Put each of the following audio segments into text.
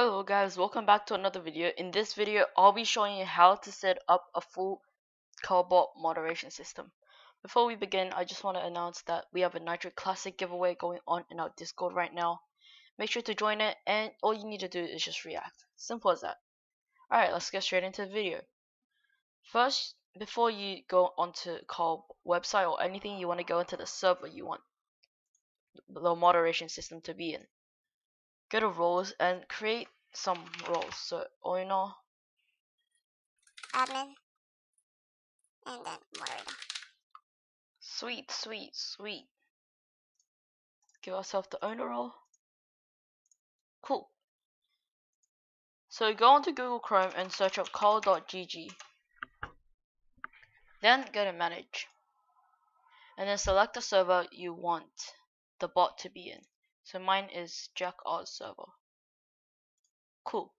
Hello guys, welcome back to another video. In this video, I'll be showing you how to set up a full Carl-bot moderation system. Before we begin, I just want to announce that we have a Nitro Classic giveaway going on in our Discord right now. Make sure to join it and all you need to do is just react. Simple as that. Alright, let's get straight into the video. First, before you go onto Carl-bot website or anything, you want to go into the server you want the moderation system to be in go to roles and create some roles. So owner, admin, and then moderator. Sweet, sweet, sweet. Give ourselves the owner role. Cool. So go onto Google Chrome and search up carl.gg. Then go to manage. And then select the server you want the bot to be in. So mine is Jack Oz server. Cool.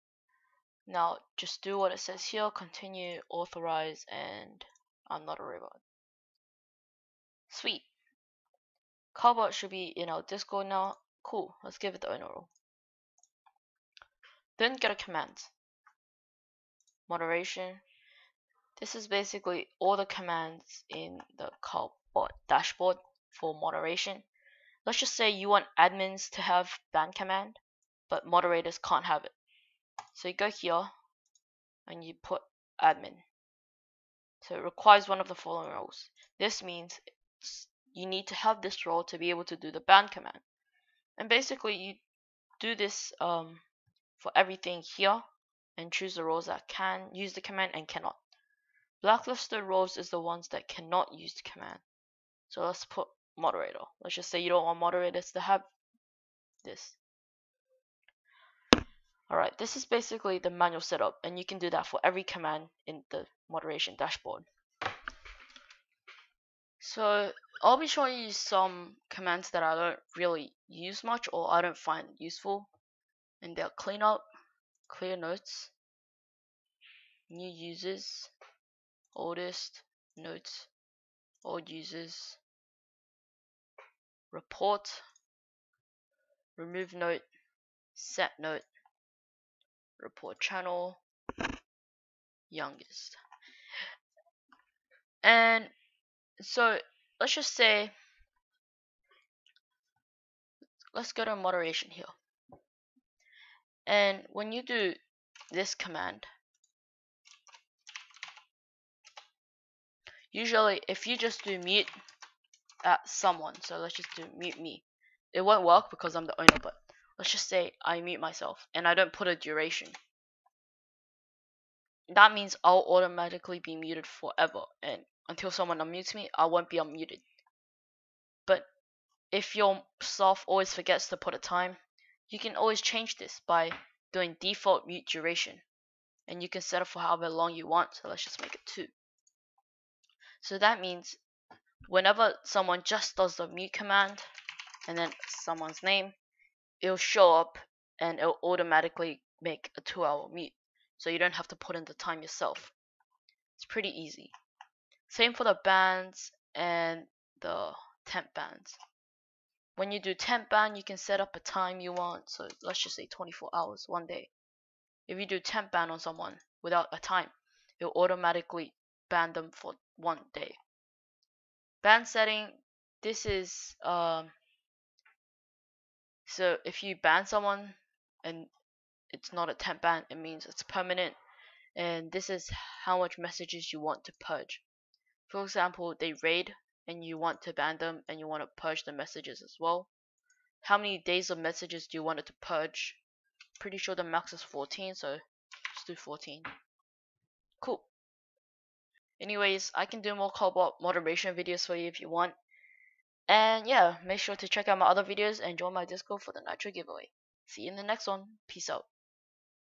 Now just do what it says here, continue, authorize, and I'm not a robot. Sweet. Carl-bot should be in our Discord now. Cool. Let's give it the owner role. Then get a command. Moderation. This is basically all the commands in the Carl-bot dashboard for moderation let's just say you want admins to have ban command, but moderators can't have it. So you go here and you put admin. So it requires one of the following roles. This means you need to have this role to be able to do the ban command. And basically you do this um, for everything here and choose the roles that can use the command and cannot. Blacklisted roles is the ones that cannot use the command. So let's put moderator. Let's just say you don't want moderators to have this. Alright, this is basically the manual setup and you can do that for every command in the moderation dashboard. So I'll be showing you some commands that I don't really use much or I don't find useful and they're clean up, clear notes, new users, oldest, notes, old users, report, remove note, set note, report channel, youngest. And so let's just say, let's go to moderation here. And when you do this command, usually if you just do mute at someone. So let's just do mute me. It won't work because I'm the owner, but let's just say I mute myself and I don't put a duration. That means I'll automatically be muted forever and until someone unmutes me, I won't be unmuted. But if your staff always forgets to put a time, you can always change this by doing default mute duration. And you can set it for however long you want. So let's just make it 2. So that means whenever someone just does the mute command and then someone's name, it'll show up and it'll automatically make a two hour mute. So you don't have to put in the time yourself. It's pretty easy. Same for the bans and the temp bans. When you do temp ban, you can set up a time you want. So let's just say 24 hours, one day. If you do temp ban on someone without a time, it'll automatically ban them for one day ban setting this is um so if you ban someone and it's not a temp ban it means it's permanent and this is how much messages you want to purge. For example they raid and you want to ban them and you want to purge the messages as well. How many days of messages do you want it to purge? Pretty sure the max is 14 so let's do 14 cool Anyways, I can do more Carl-bot moderation videos for you if you want. And yeah, make sure to check out my other videos and join my Discord for the Nitro giveaway. See you in the next one. Peace out.